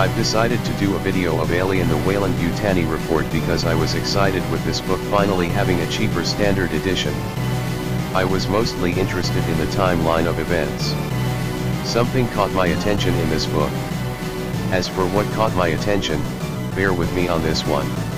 I've decided to do a video of Alien the Weyland-Yutani report because I was excited with this book finally having a cheaper standard edition. I was mostly interested in the timeline of events. Something caught my attention in this book. As for what caught my attention, bear with me on this one.